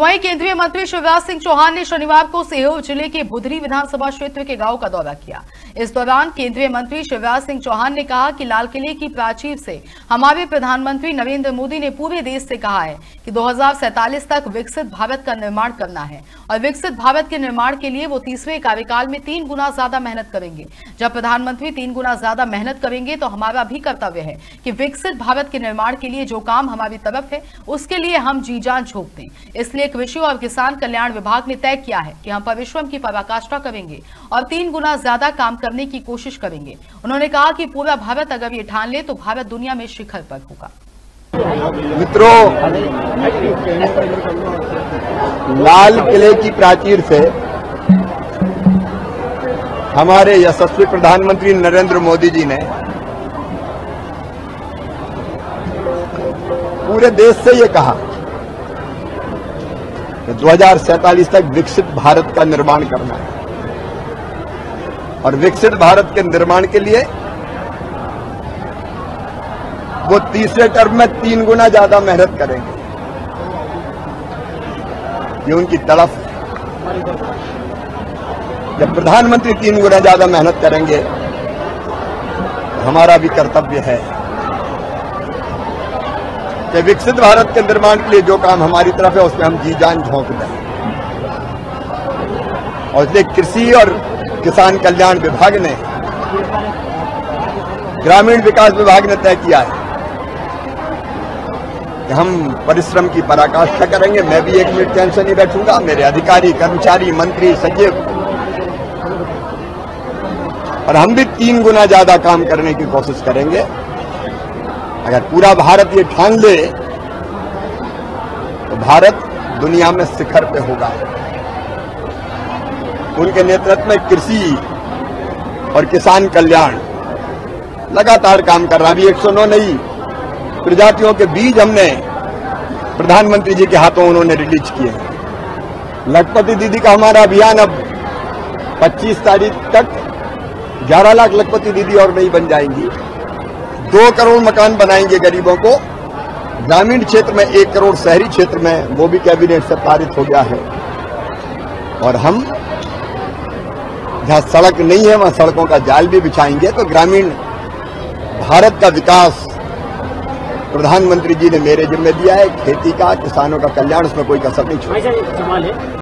वहीं केंद्रीय मंत्री शिवराज सिंह चौहान ने शनिवार को सीहोर ज़िले के बुधरी विधानसभा क्षेत्र के गाँव का दौरा किया। इस दौरान केंद्रीय मंत्री शिवराज सिंह चौहान ने कहा कि लाल किले की प्राचीर से हमारे प्रधानमंत्री नरेंद्र मोदी ने पूरे देश से कहा है कि दो तक विकसित भारत का निर्माण करना है और विकसित भारत के निर्माण के लिए वो तीसरे कार्यकाल में तीन गुना ज़्यादा मेहनत करेंगे। जब प्रधानमंत्री तीन गुना ज़्यादा मेहनत करेंगे तो हमारा भी कर्तव्य है कि विकसित भारत के निर्माण के लिए जो काम हमारी तरफ़ है, उसके लिए हम जी जान झोंक दें। इसलिए कृषि और किसान कल्याण विभाग ने तय किया है कि हम परिश्रम की पराकाष्ठा करेंगे और तीन गुना ज़्यादा काम करने की कोशिश करेंगे। उन्होंने कहा कि पूरा भारत अगर ये ठान ले तो भारत दुनिया में शिखर पर होगा। मित्रों, लाल किले की प्राचीर से हमारे यशस्वी प्रधानमंत्री नरेंद्र मोदी जी ने पूरे देश से ये कहा कि दो तक विकसित भारत का निर्माण करना है। और विकसित भारत के निर्माण के लिए वो तीसरे टर्म में तीन गुना ज़्यादा मेहनत करेंगे। ये उनकी तड़फ। जब प्रधानमंत्री तीन गुना ज़्यादा मेहनत करेंगे, हमारा भी कर्तव्य है कि विकसित भारत के निर्माण के लिए जो काम हमारी तरफ़ है, उसमें हम जी जान झोंक दें। और इसलिए कृषि और किसान कल्याण विभाग ने ग्रामीण विकास विभाग ने तय किया है कि हम परिश्रम की पराकाष्ठा करेंगे। मैं भी एक मिनट टेंशन नहीं बैठूँगा। मेरे अधिकारी, कर्मचारी, मंत्री, सचिव। और हम भी तीन गुना ज़्यादा काम करने की कोशिश करेंगे। अगर पूरा भारत ये ठान ले तो भारत दुनिया में शिखर पे होगा। उनके नेतृत्व में कृषि और किसान कल्याण लगातार काम कर रहा अभी 109 नई प्रजातियों के बीज हमने प्रधानमंत्री जी के हाथों उन्होंने रिलीज़ किए हैं। लखपति दीदी का हमारा अभियान अब 25 तारीख तक 11 लाख लखपति दीदी और नहीं बन जाएँगी। दो करोड़ मकान बनाएँगे गरीबों को। ग्रामीण क्षेत्र में एक करोड़ शहरी क्षेत्र में वो भी कैबिनेट से पारित हो गया है। और हम जहाँ सड़क नहीं है, वहाँ सड़कों का जाल भी बिछाएँगे। तो ग्रामीण भारत का विकास, प्रधानमंत्री जी ने मेरे जिम्मे दिया है, खेती का, किसानों का कल्याण, उसमें कोई कसर नहीं छोड़ा